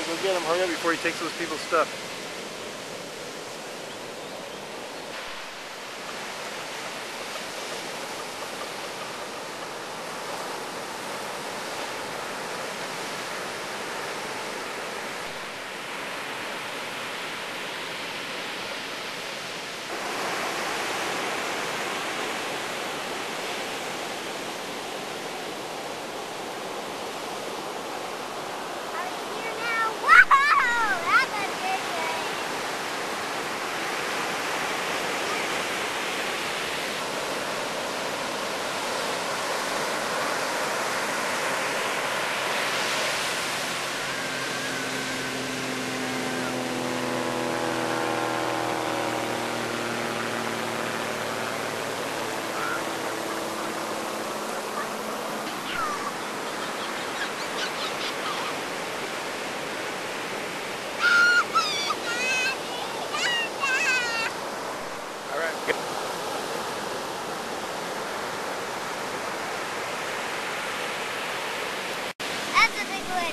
go get him. Hurry up before he takes those people's stuff.